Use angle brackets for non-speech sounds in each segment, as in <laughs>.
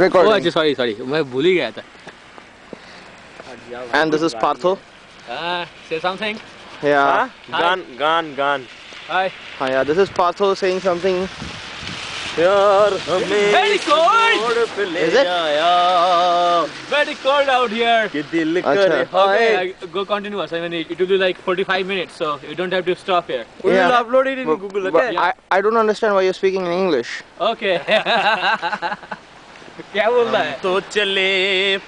Oh, recording. अच्छा sorry sorry मैं भूल ही गया था. And this is Partho. Ah, say something. Yeah. गान गान गान Hi. Ah, yeah, this is Partho saying something. प्यार हमें Very cold. छोड़ पे ले Is it? आया Very cold out here. कि दिल अच्छा। करे हाय Okay, I- go continuous. I mean, it, it will be like 45 minutes, so you don't have to stop here. We will Yeah. upload it in But- Google but okay I, I don't understand why you're speaking in English. Okay. <laughs> <laughs> क्या बोल रहा है? तो चले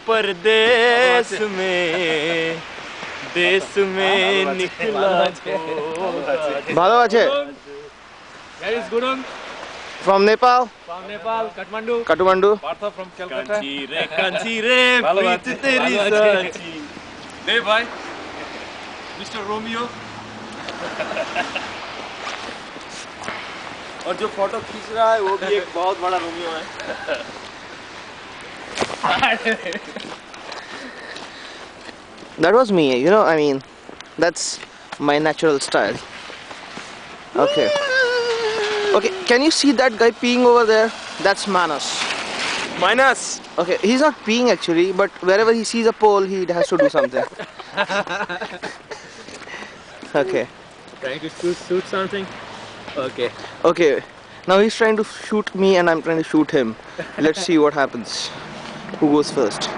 परदेस <laughs> में देश <laughs> में निकला तो ভালো আছে Where is Gurung? from Nepal, From Nepal, Kathmandu. Kathmandu. Partha from Calcutta. Kanchi रे कांची रे भालो प्रीत बात है, तेरी भालो बात है। साची Hey, bhai. Mr. Romeo. और जो फोटो खींच रहा है वो भी एक बहुत बड़ा रोमियो है <laughs> <laughs> that was me, you know, I mean, that's my natural style. Okay. Okay, can you see that guy peeing over there? That's Manas. Manas! Okay, he's not peeing actually, but wherever he sees a pole, he has to do something. <laughs> okay. Trying to shoot, shoot something? Okay. Okay. Now he's trying to shoot me and I'm trying to shoot him. Let's see what happens. Who goes first?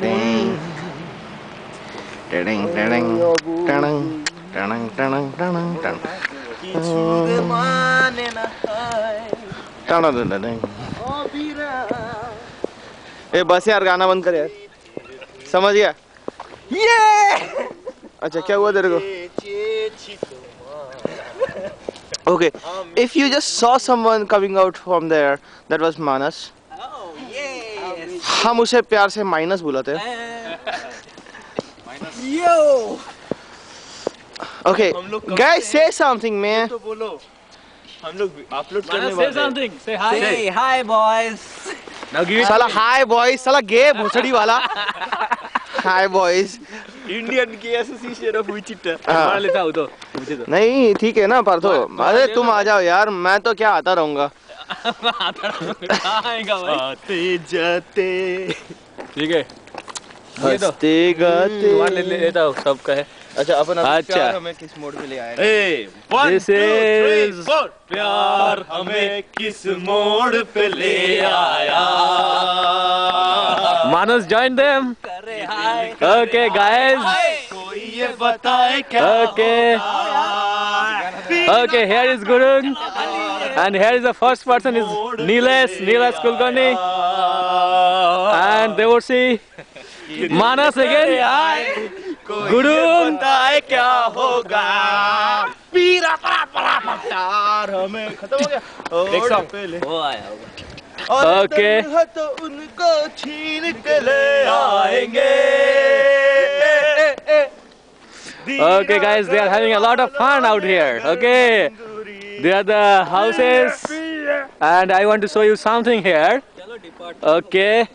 Ding. Ding, ding, ding, ding, ding, ding, ding, ding. छूटे माने ना हाय Ding. ए बस यार गाना बंद कर यार समझ गया ये अच्छा क्या हुआ तेरे को Okay, if you just saw someone coming out from there, that was Manas. हम उसे प्यार से माइनस बुलाते हैं। कब guys, से something, man. तो बोलो। हम लोग अपलोड करने वाले हैं। Say hi. Say hi boys. Now give it. साला हाय बॉयज़ साला गे भोसड़ी वाला। हाय बॉयज़ इंडियन के एसोसिएशन ऑफ़ विचिटर मार लेता हूँ तो। मुझे तो। नहीं ठीक है ना पार्थो अरे तुम आ जाओ यार मैं तो क्या आता रहूँगा। जाते। ठीक है। तो- हँसते गाते। ले लेता हूँ अच्छा अपन अच्छा। हमें किस मोड पे ले आया प्यार हमें किस मोड पे ले आया। Manas join them okay guys कोई ये बताए क्या okay okay here is Gurung And here is the first person is Nilesh, Nilesh Kulkarni. And Devorsi. Manas again. Gurung. बताए क्या होगा पीरा परा परा प्यार हमें खत्म हो गया Next और song. पहले वो आया होगा. और Okay. दिल है तो उनको छीन के ले आएंगे Okay, guys, they are having a lot of fun out here. Okay. They are the houses. And I want to show you something here. Okay.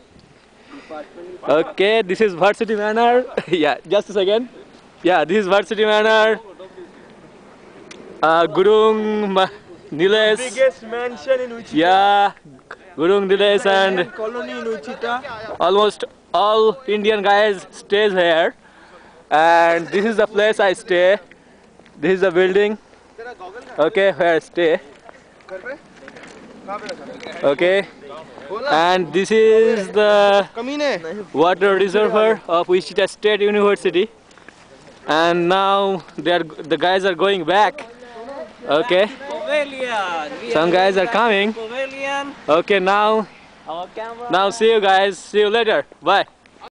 Okay, this is Varsity Manor. <laughs> yeah, just a second. Yeah, this is Varsity Manor. Uh, Gurung Ma Niles. Biggest mansion in Yeah, Gurung Niles and. Almost all Indian guys stays here. And this is the place I stay. This is the building. Okay, here stay. Okay, and this is the water reservoir of Wichita State University. And now they are, the guys are going back. Okay, some guys are coming. Okay, now, now see you guys. See you later. Bye.